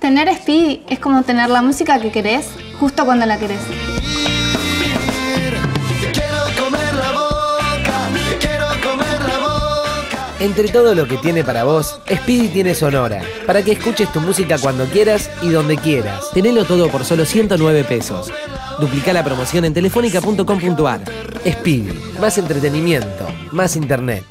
Tener Speedy es como tener la música que querés justo cuando la querés. Entre todo lo que tiene para vos, Speedy tiene Sonora, para que escuches tu música cuando quieras y donde quieras. Tenelo todo por solo 109 pesos. Duplica la promoción en telefónica.com.ar. Speedy, más entretenimiento, más internet.